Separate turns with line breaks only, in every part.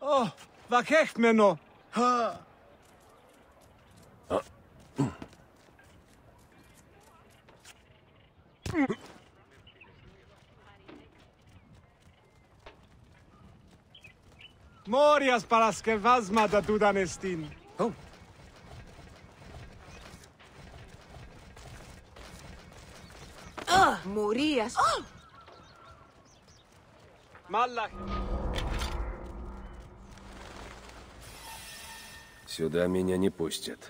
Oh, was kecht mir noch? Ha. Morias para que vazma da dudanestin.
Oh.
Morias.
Malak.
Сюда меня не пустят.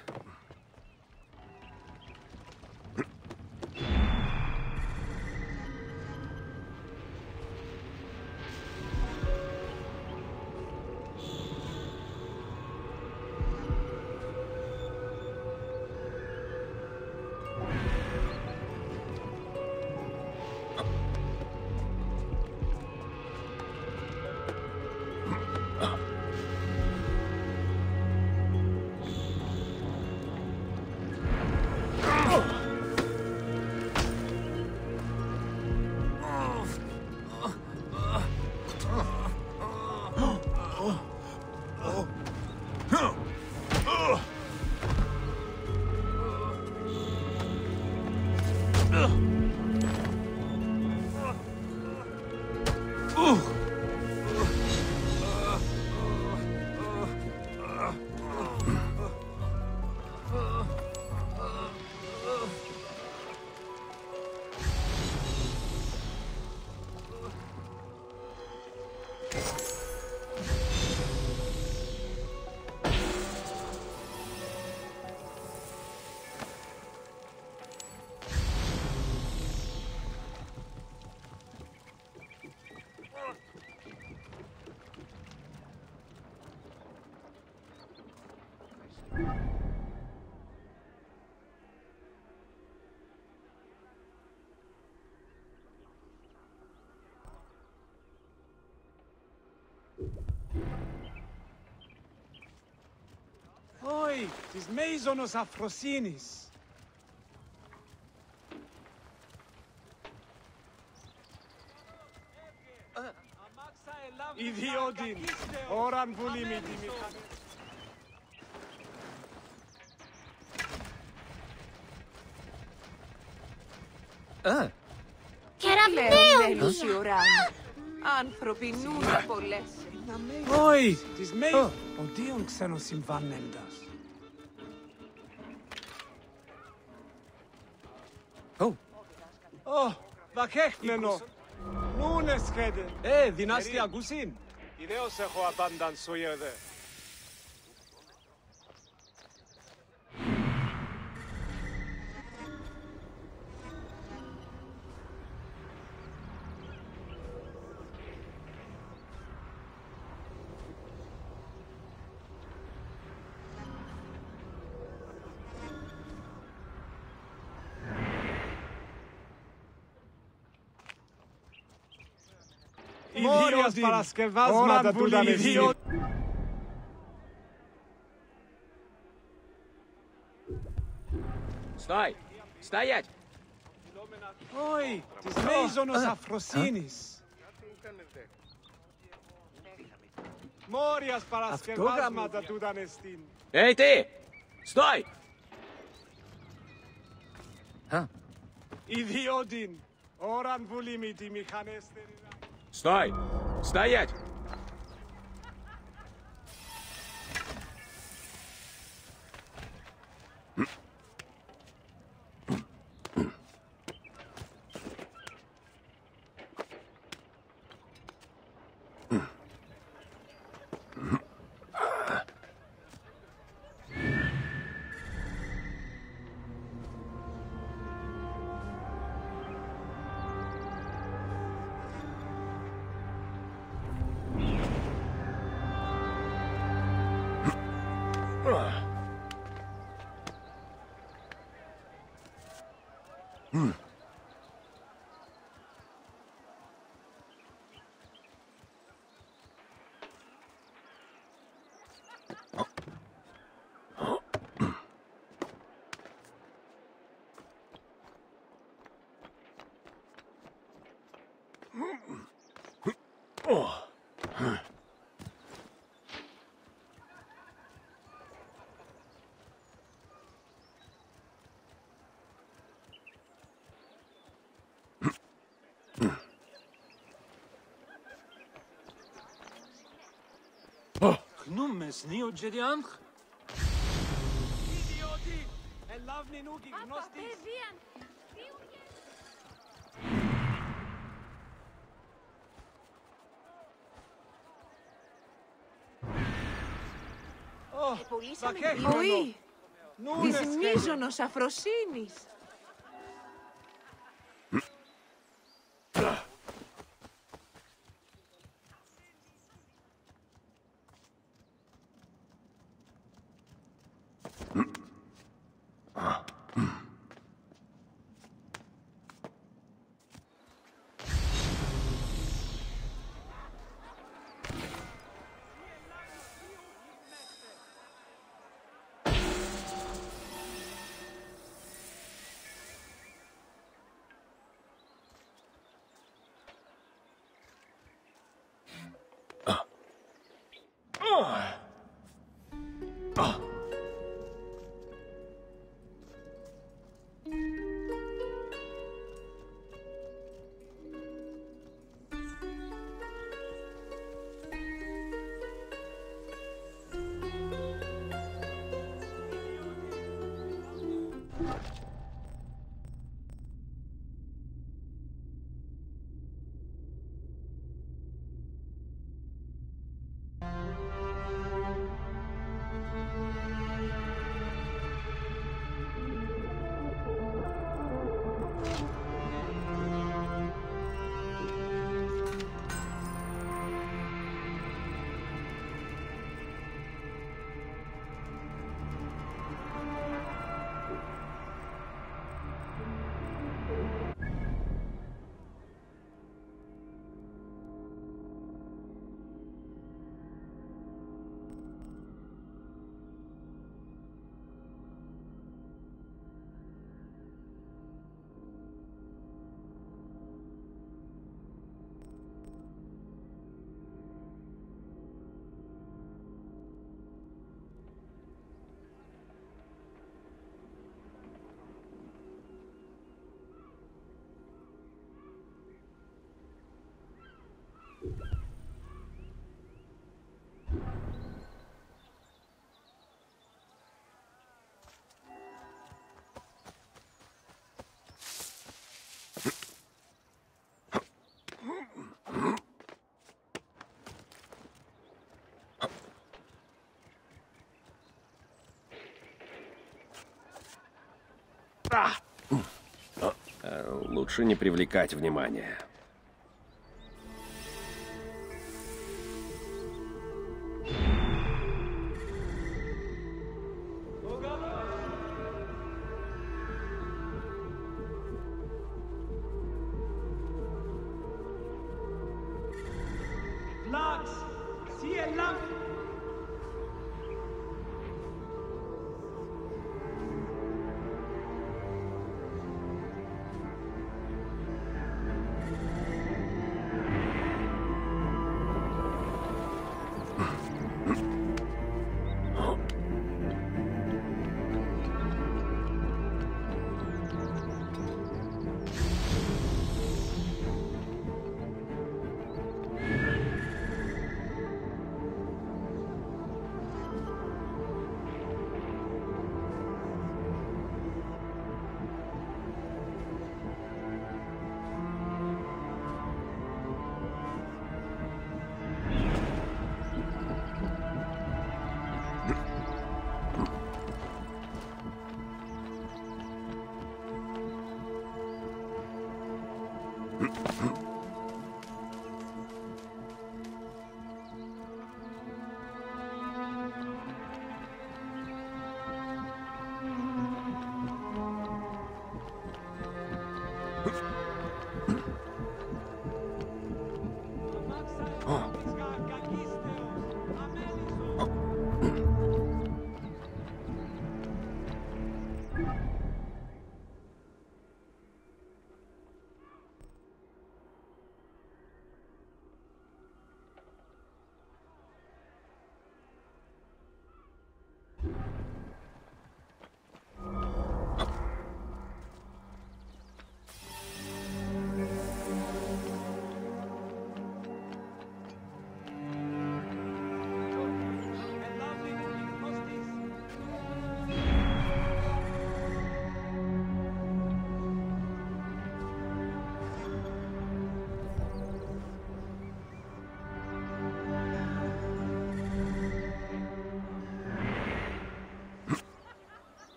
Oi, tis Mesonos Afrosinis. Ιδιώτη, ώραν πουλή με
τη
μηχανή. Α. Κεραυναίος. Άνθρωποι νούρα πολλές.
Όχι, τις μέγες. Οντίον
ξένος
συμβάνεντας. Ω. Ω, βαχέχτνενο. Νούνες χέτε.
Ε, δυνάστη αγούσιν.
Ιδέως έχω απάνταν σου γερδέ. Αγίας Παρασκευάς Βουλιδίου.
Στάει! Σταγιάτ!
Όχι, της μέιζονος αφροσύνης. Μόριας Παρασκευάσματα του ήταν
εστίν. Ει τι!
Στάει!
Ιδιώτην, ώραν βουλήμη τη μηχανέστερη.
Στάει! Стоять! Nummes neo Jedianch?
Idioti! Ελάβνη νούκι γνώστης!
Αφροσύνης.
Лучше не привлекать внимания.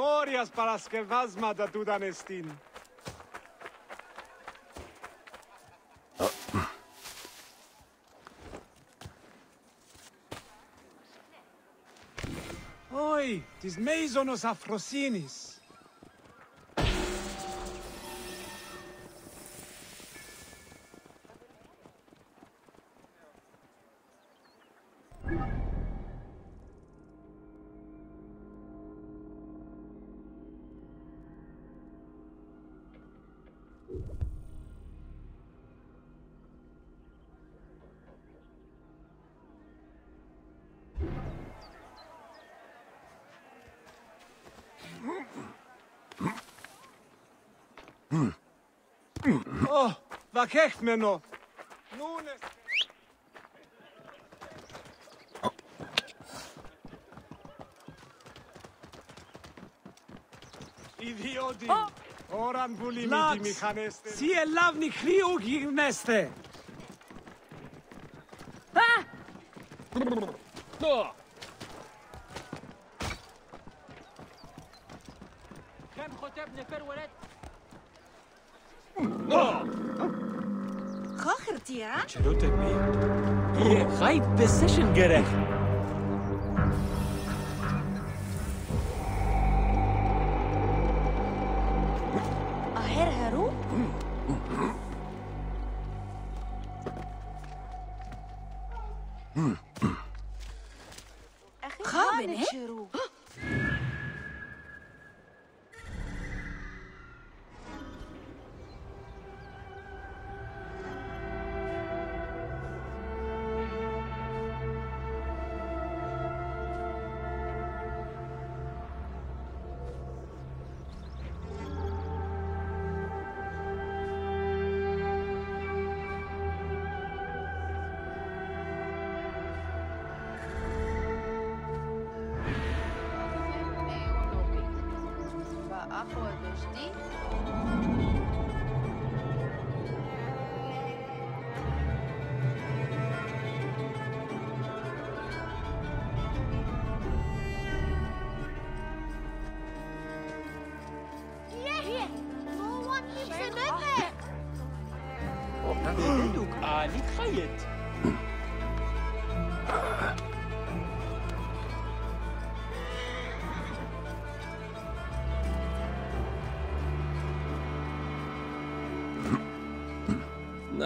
μόριας παρασκευάσματα τούταν εστίν. Όι, της μέιζονος αφροσίνης. Var hecht
mir
Ιδιώτη,
Όραν που λιμίτη μηχανέστε. Σι
ελάβνη γυρνέστε. Α! ja?
Absolut, Ihr
seid besessengerecht.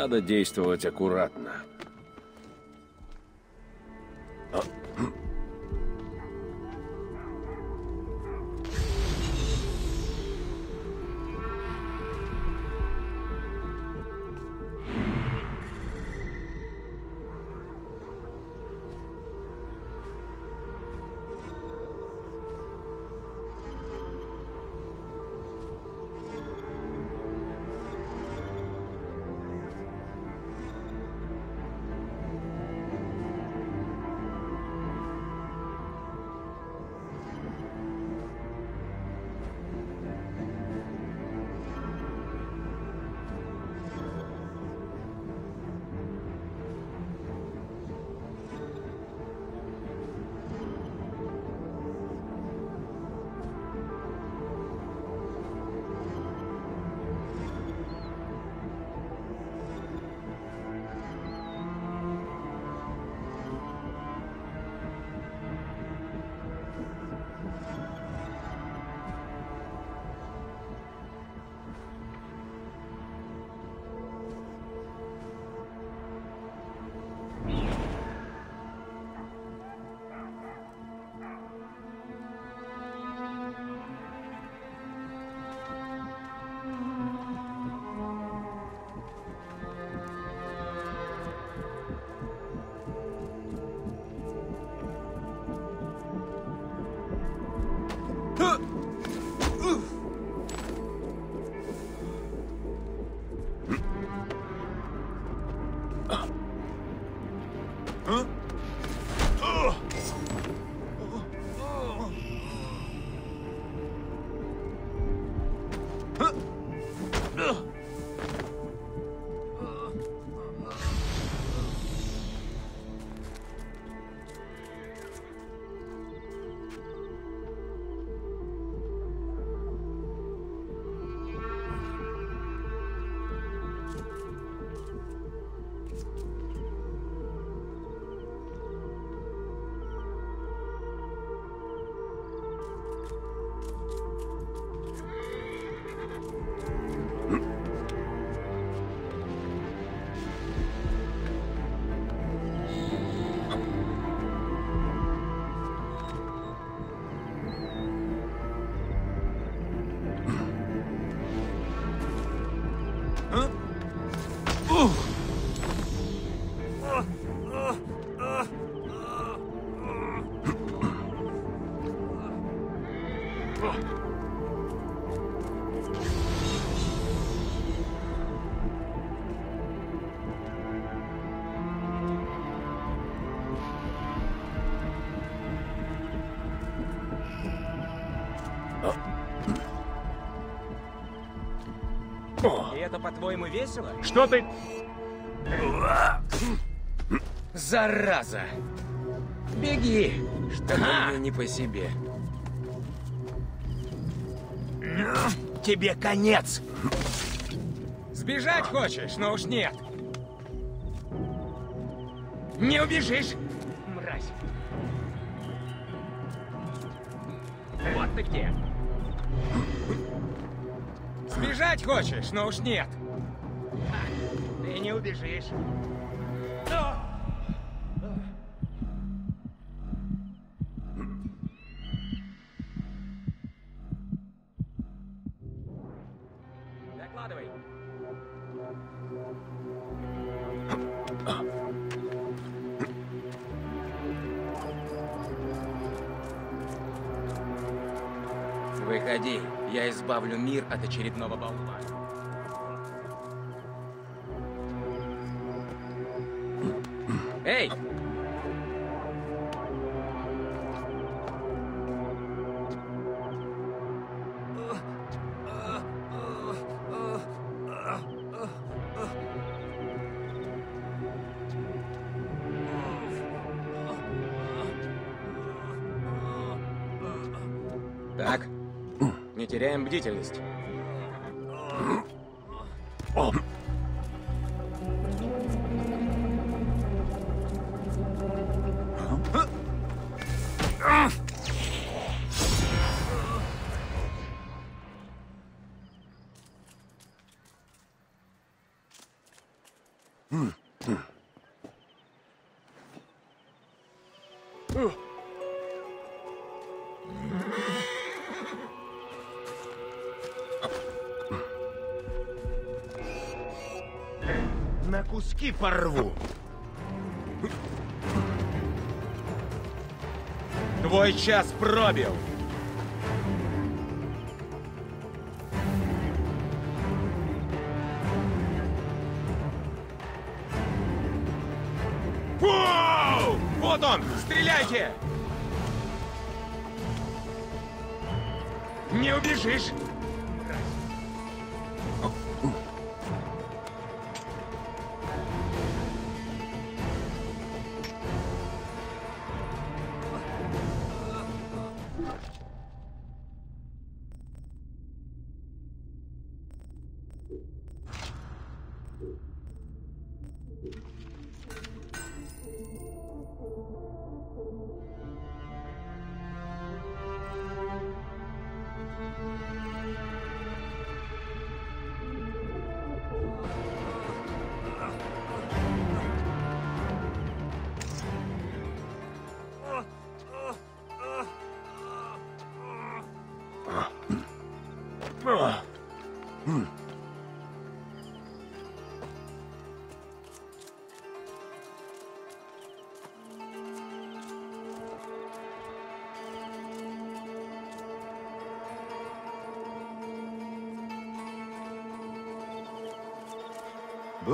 Надо действовать аккуратно.
По-твоему, весело?
Что ты...
Зараза! Беги, что мне не по себе. Тебе конец! Сбежать хочешь, но уж нет. Не убежишь, мразь. Вот ты где. Сбежать хочешь, но уж нет. Убежишь. Докладывай. Выходи, я избавлю мир от очередного болвана. Так, не теряем бдительность.
Порву. Твой час пробил. Воу! Вот он! Стреляйте! Не убежишь!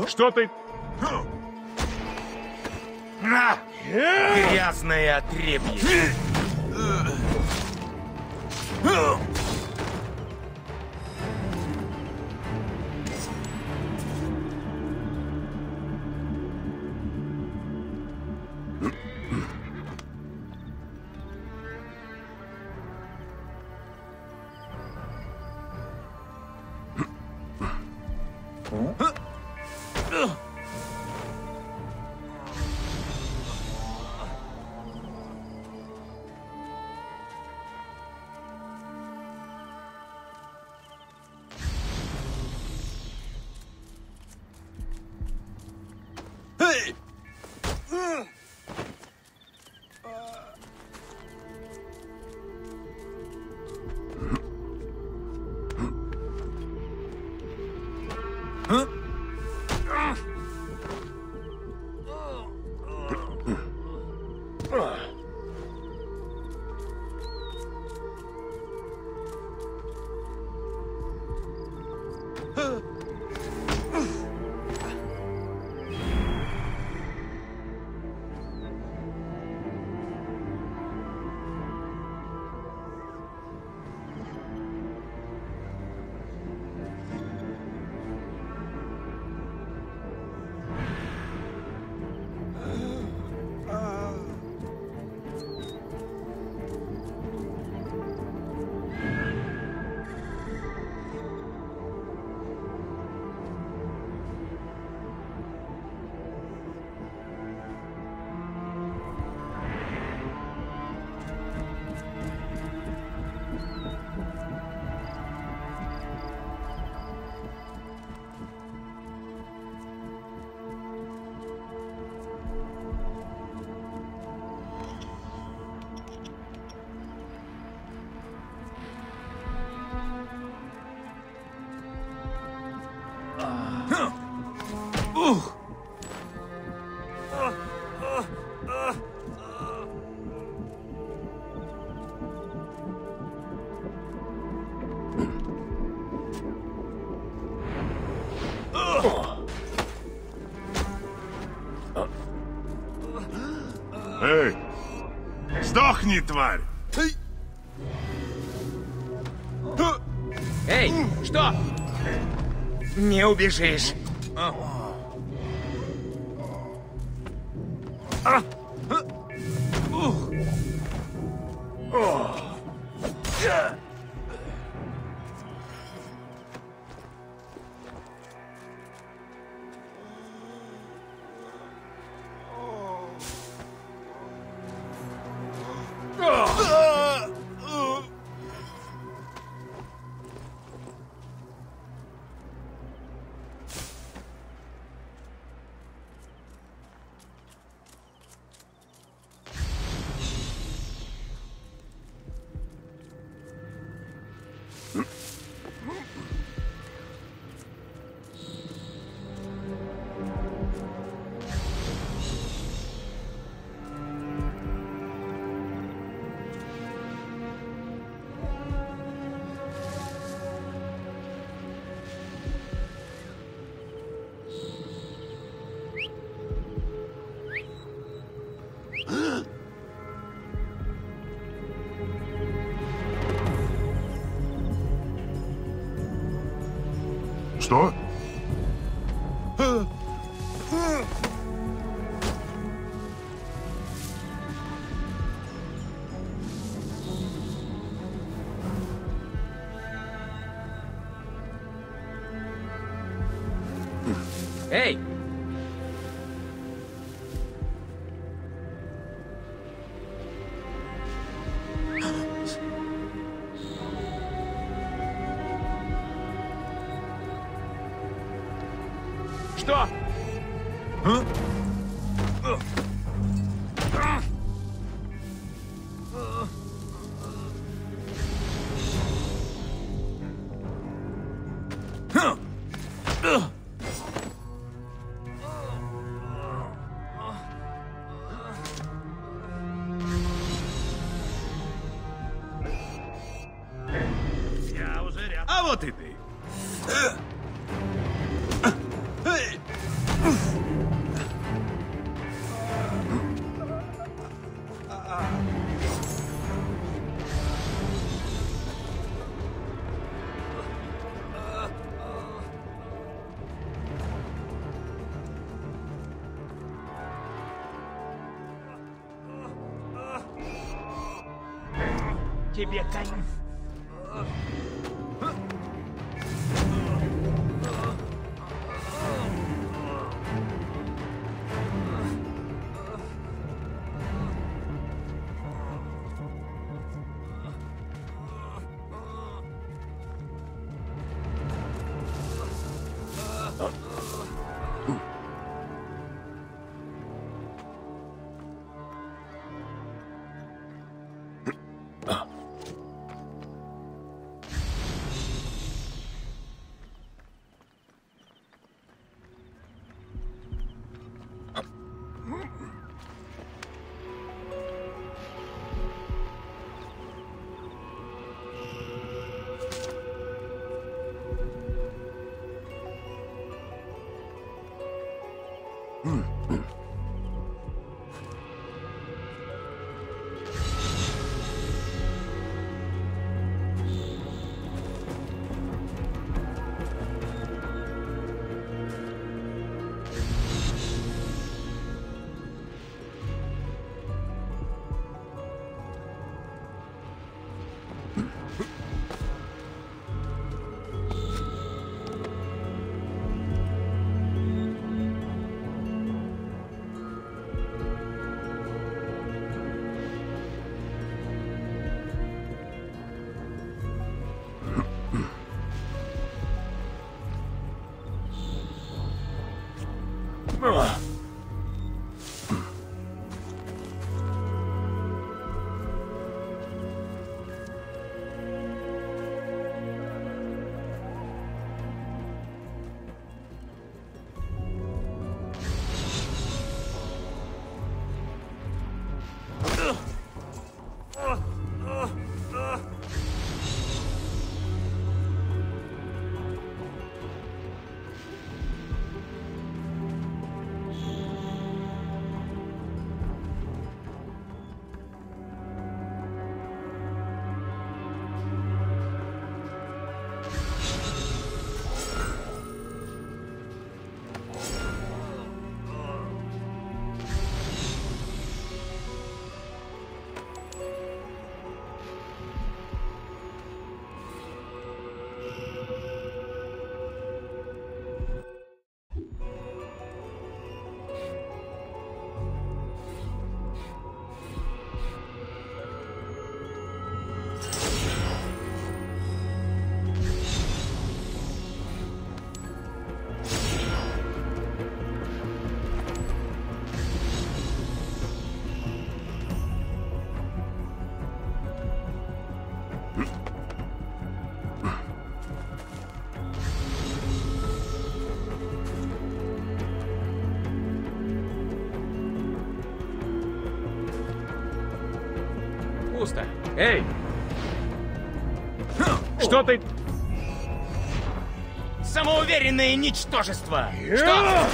Что ты...
На! Грязное отребье! Сдохни, тварь!
Эй, что? Не убежишь.
Что?
Эй! Что
ты...
Самоуверенное ничтожество! Что?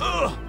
Ugh.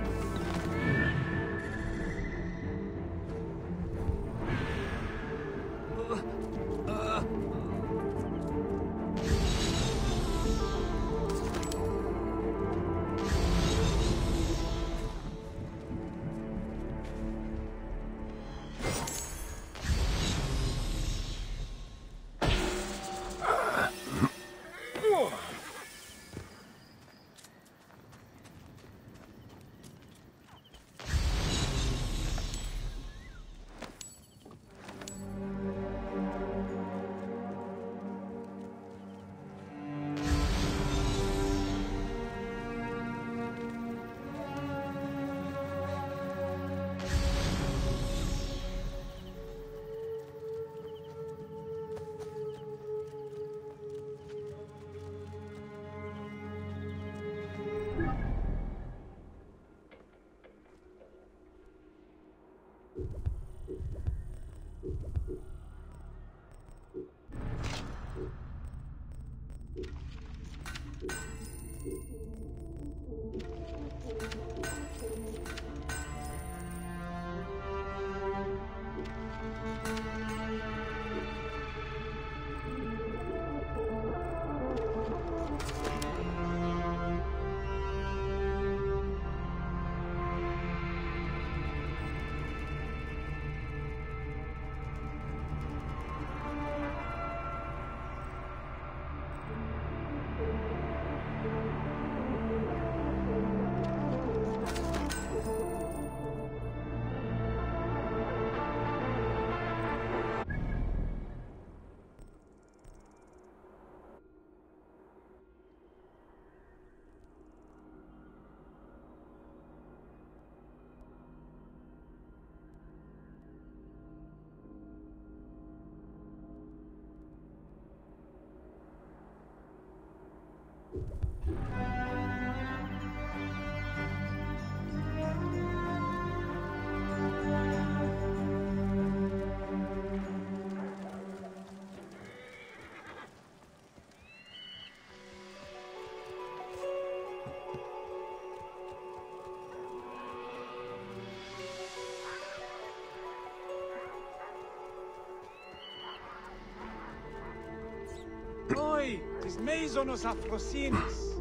Αυτοί της μέιζονος
αφροσύνης.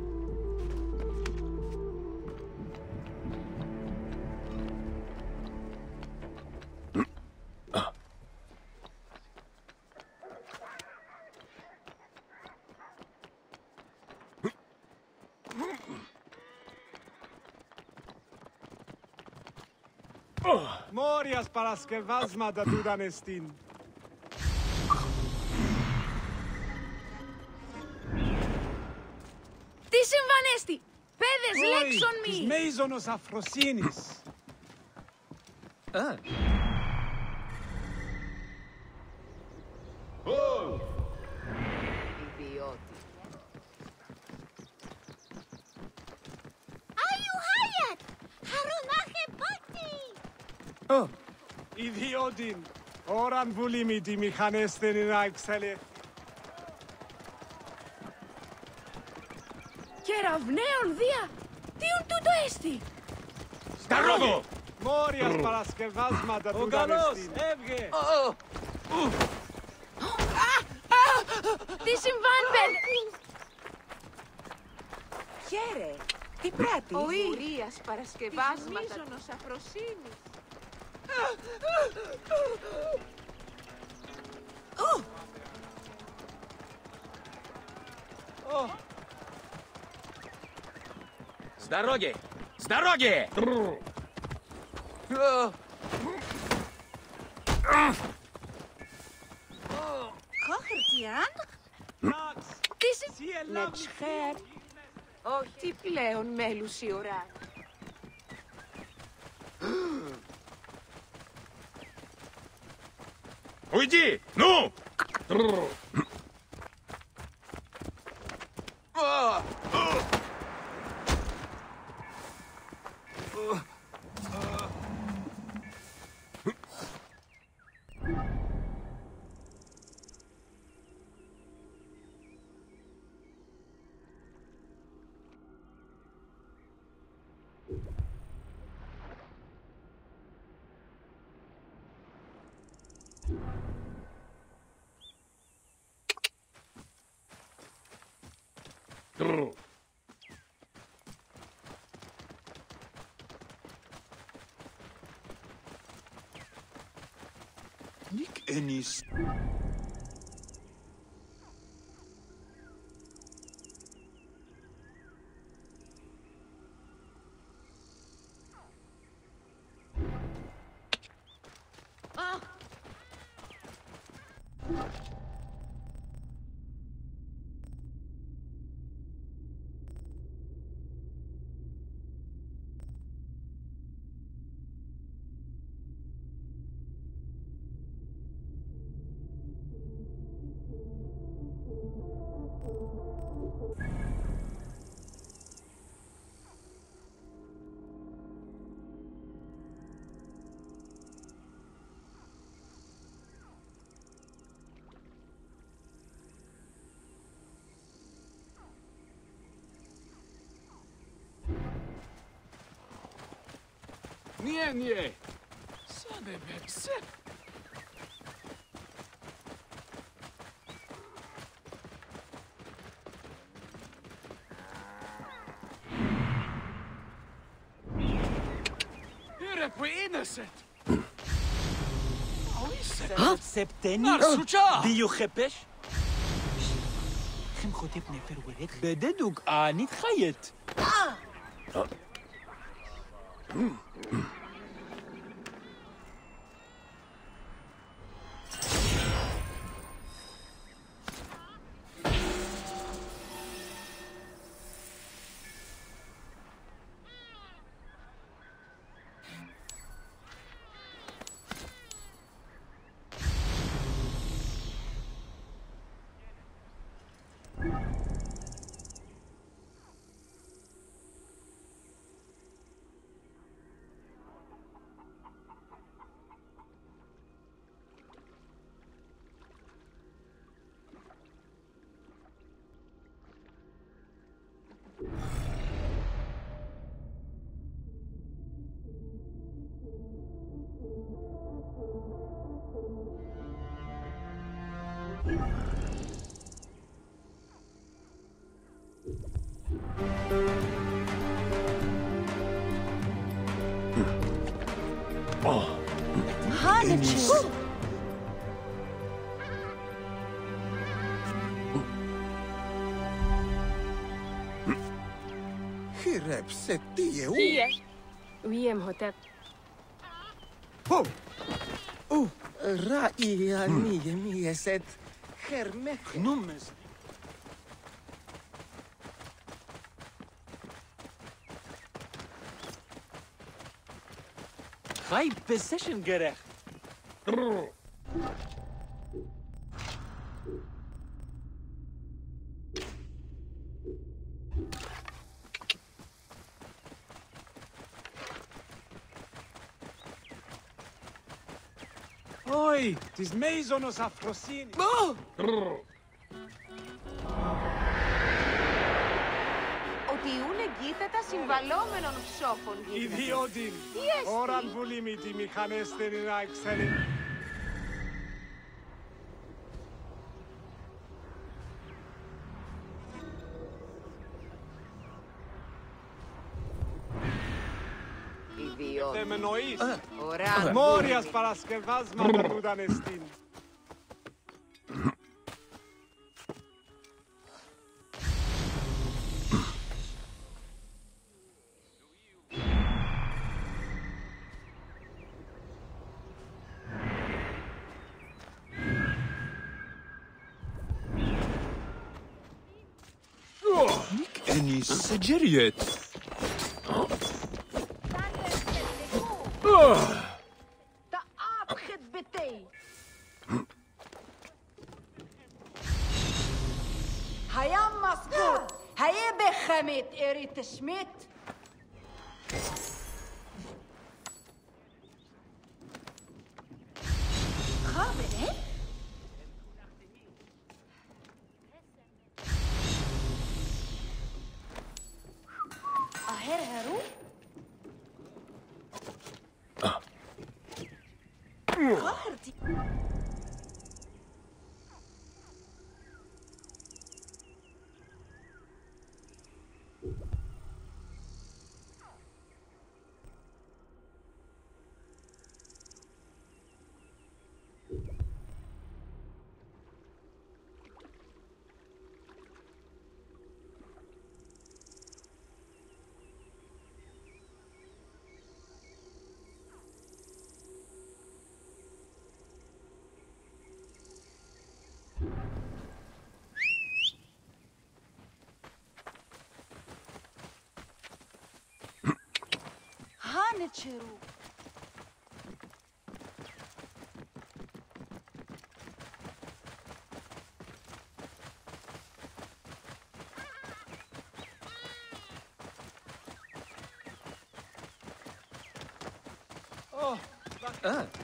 Μόρια
παρασκευάσματα
τούτανε
στην Μίζωνος
Αφροσύνης.
Α. Oh. Ιδιώτην, ώραν
βουλήμη τη μηχανές δεν είναι να εξέλε.
Κεραυναίων δία, Ποιον τούτο έστι!
Στα ρόγο!
Μόρια παρασκευάσματα του
Παλαιστίνη. Ο
καλός
έβγε!
Τι συμβάν,
Χαίρε! Τι πράττεις!
Ο παρασκευάσματα. Της μίζωνος αφροσύνης.
С дороги! С дороги!
Κόχερτιαν!
Max,
Τι συμ...
sie
Με
labi.
τσχέρ.
Όχι πλέον μέλους η ώρα.
Уйди! Ну!
any...
Nie, nie! Sade bekse! Hur på ineset?
سبتني ديو خبش خم خوتي بني فرولت بددوك آني تخيط
Rep,
se tie u! Tie! ¿eh?
Oui, Imhotep. oh. U!
Ra i al mie mie set hermeche.
Numes. High position gerecht.
Mai, της Μέιζονος Αφροσύνη.
Ότι ούν εγκύθετα συμβαλόμενων ψόφων γίνεται. Ιδιώτην,
ώραν βουλήμη τη μηχανέστερη να εξέλιν.
Ιδιώτην.
Δεν με νοείς.
Ε. Moria. Moria z Palaskewazma, udany styl. Nick
Ennis Schmidt. చెరు
Oh, ah.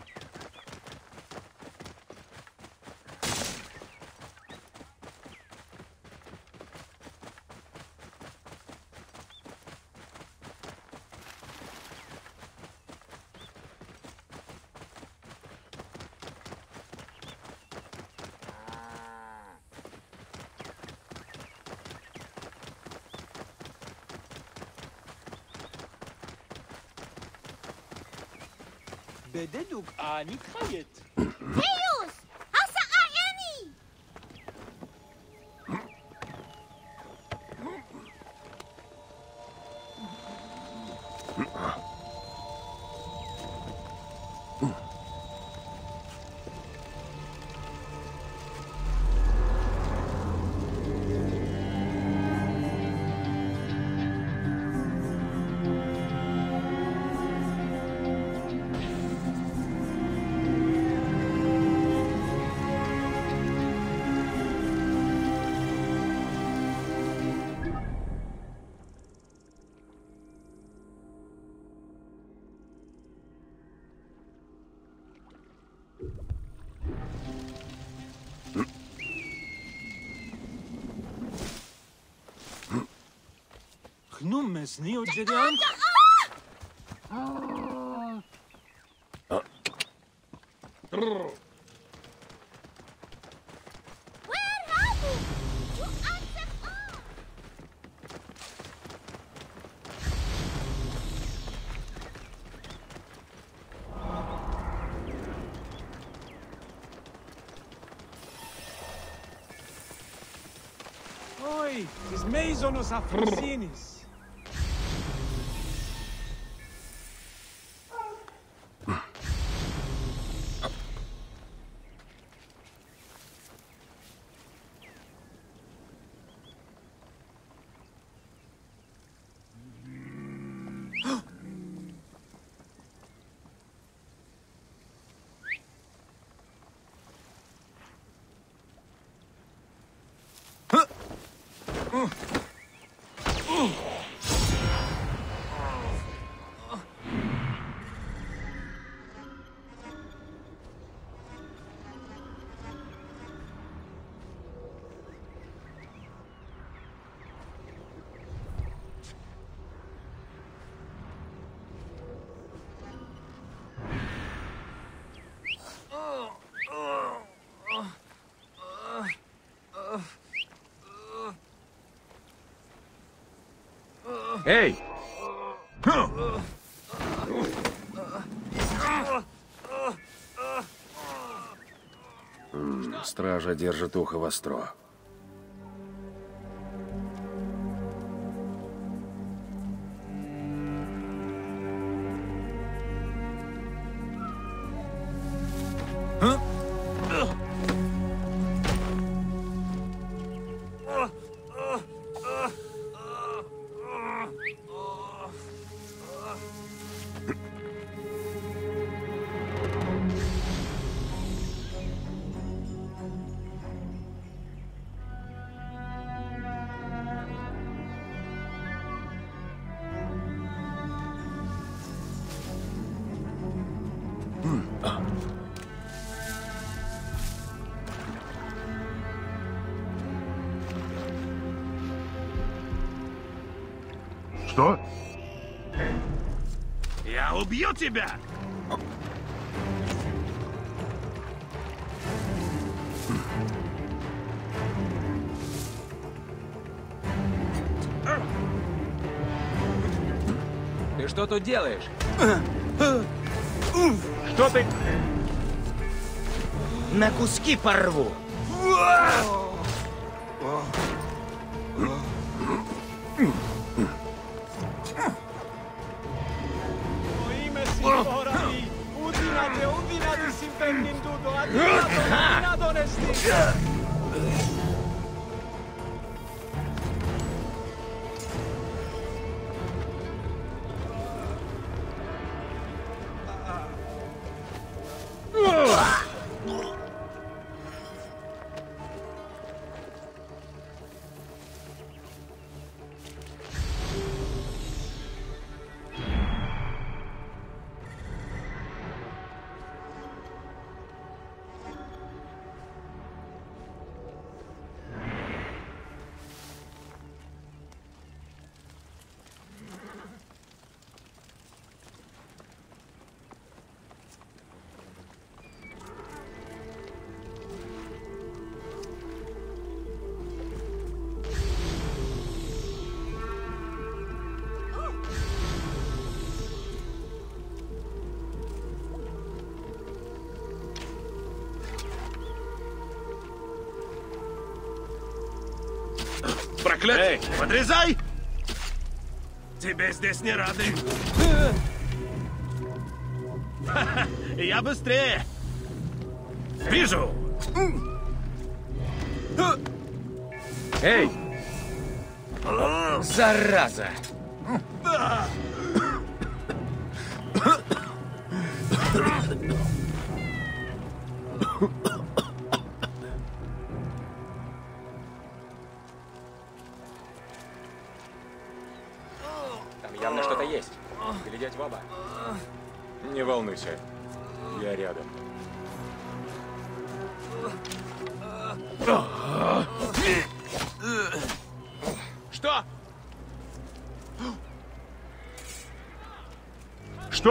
des
douks ah, à
mitraillette. numesni odjedjedan... Ah. Oi, os
meios nos africinis.
Эй! М, Стража держит ухо востро.
Что? Я убью тебя!
Ты что тут делаешь?
Что ты?
На куски порву.
Проклятый! Подрезай! Тебе здесь не рады. Я быстрее! Вижу!
Эй!
Зараза!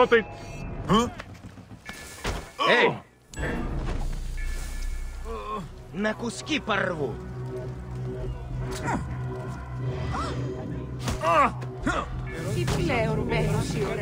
Что ты?
Эй!
На куски порву.
Τι πλέον μένεις η ώρα.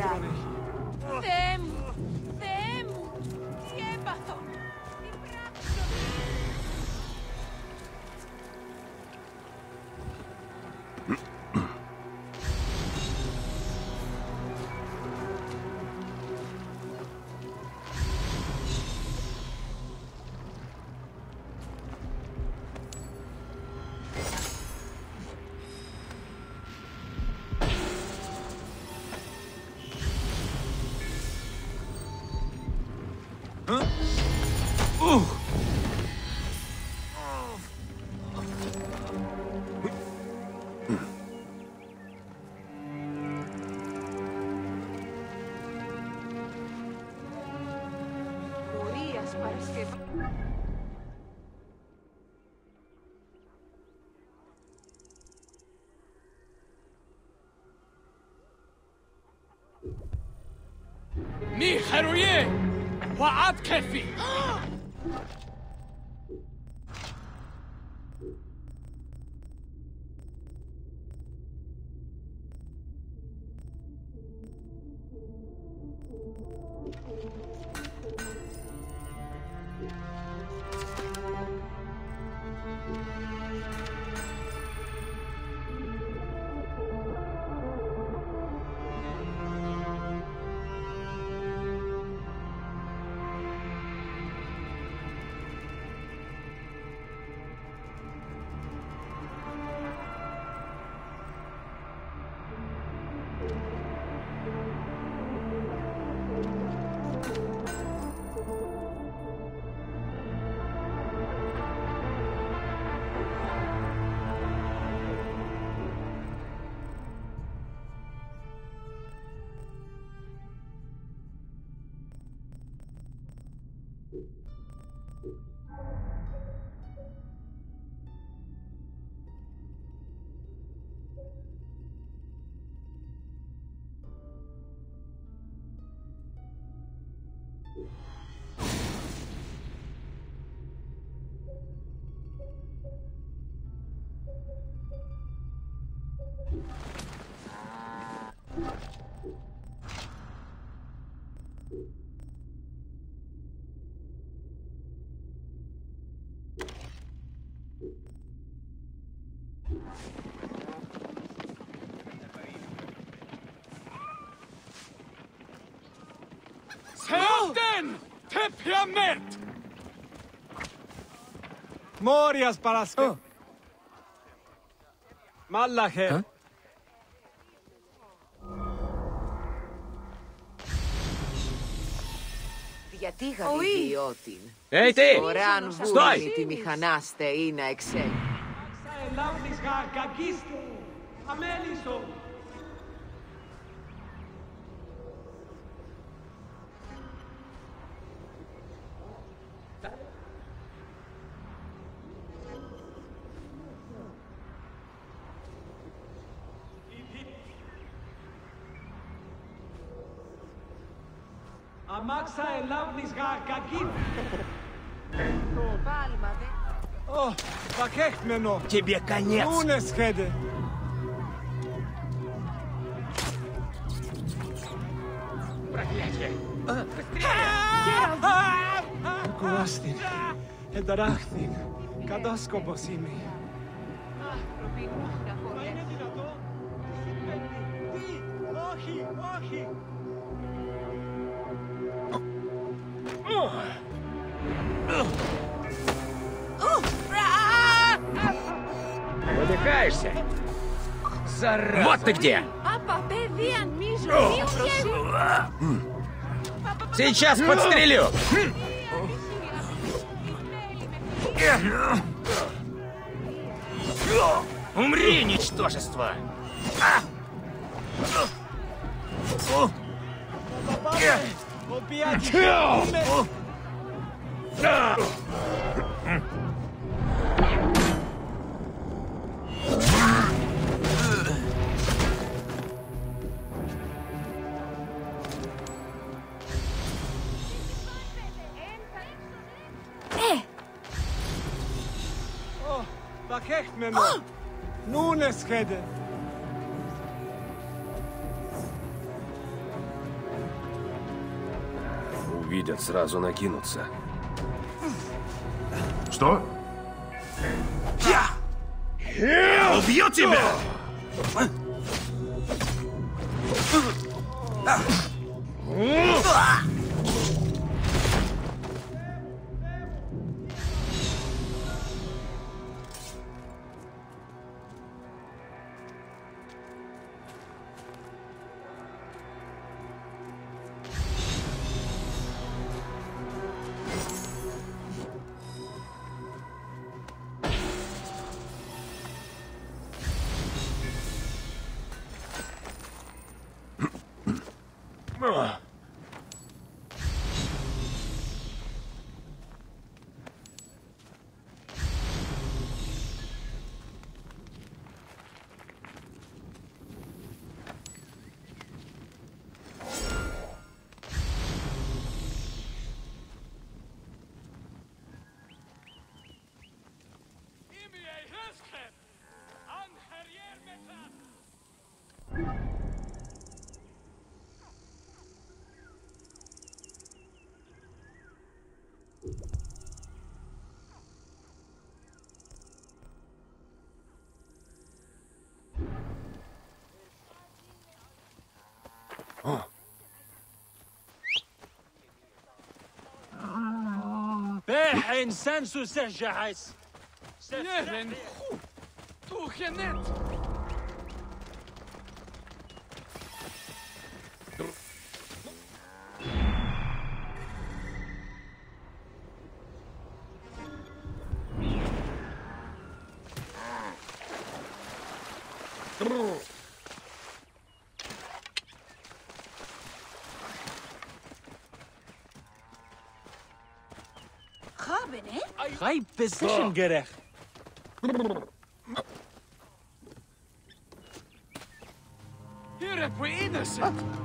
Huh? Ooh! Tatkräftig! Μόριας Temperament!
Morias Paraspe. Oh.
Γιατί γαλίδι
ότι... Hey,
τι!
Ωραάν
βούνι τη μηχανάστε
είναι εξέλι. Σα Happenings
gar gegeben.
О, покехт мено.
Тебе конец.
Ну, Лунес хеде.
Проклятие.
А? Быстрее. Куластин. Эдарахтин. Кадоско босими. Охи, охи.
скрываешься? Зараза. Вот ты где! Сейчас подстрелю! Умри, ничтожество!
Убийца! männer! Nun es skedde!
Увидят, сразу накинутся.
Что? Я! Убью тебя!
Ah! insan
susa jahas.
Sen. Tuhanet.
Gayb besleşim gerek.
Here if we innocent.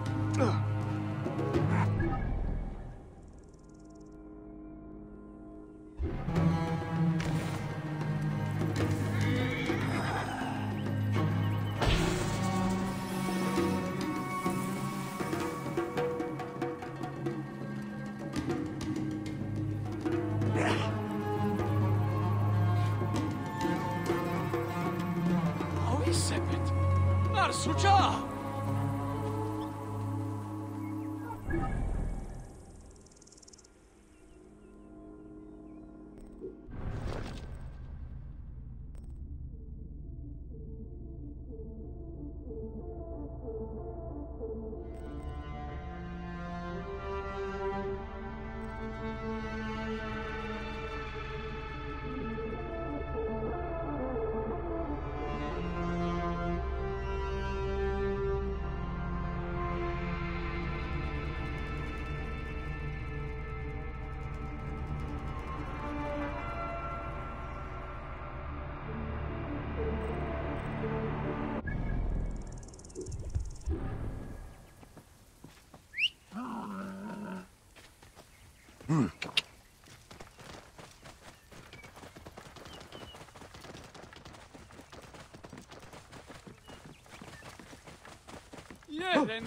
Jeren,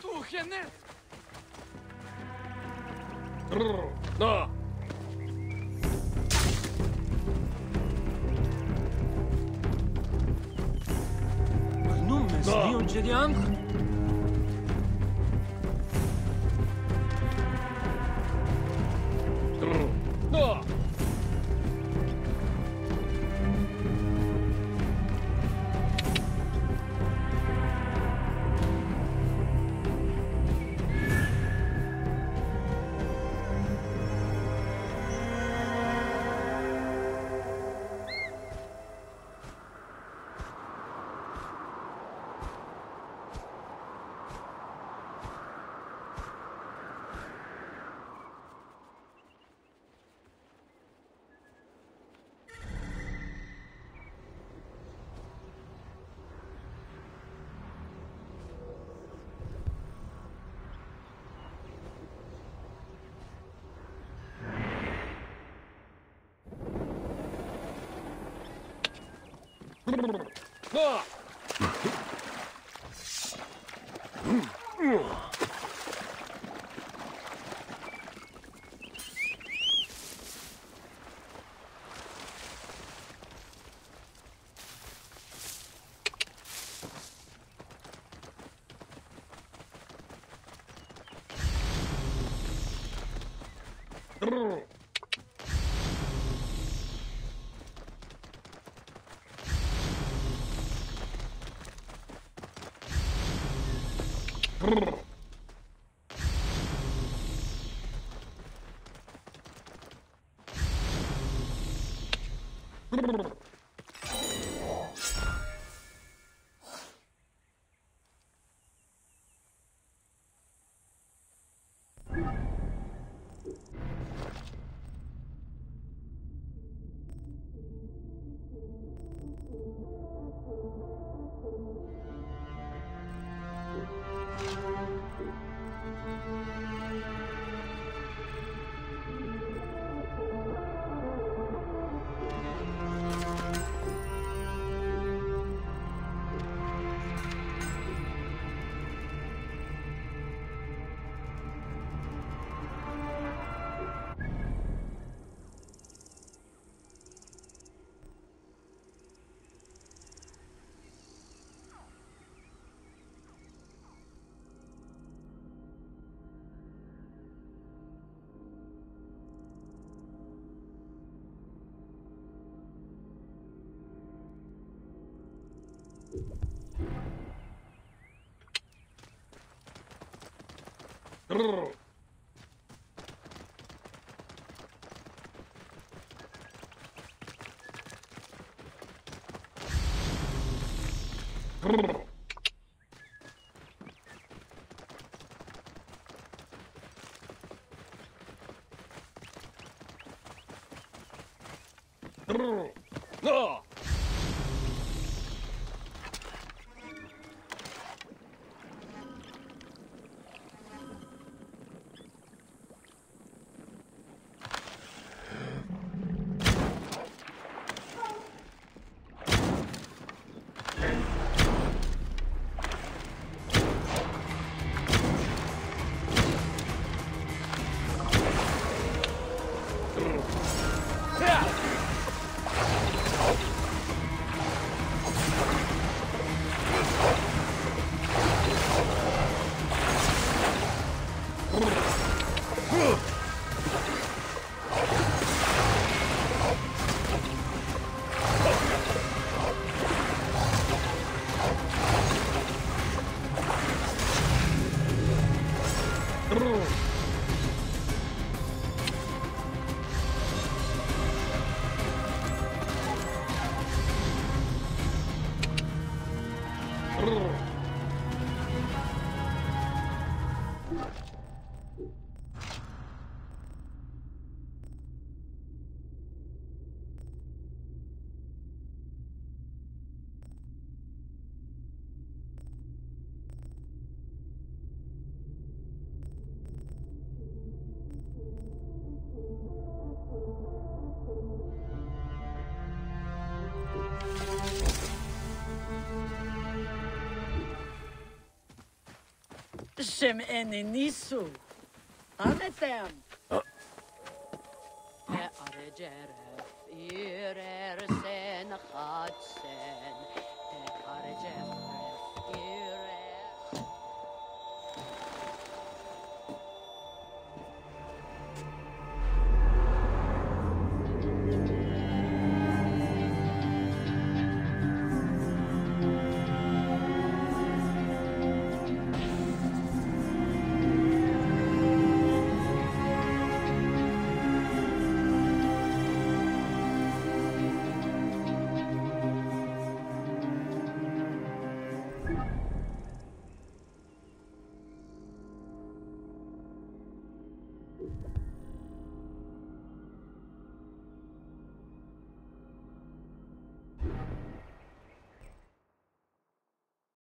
Tuchenet!
No!
Nummes,
Da.
Dion Jediang.
Brrr. Brrr. No! Hashem enenisu. Ametem. Uh.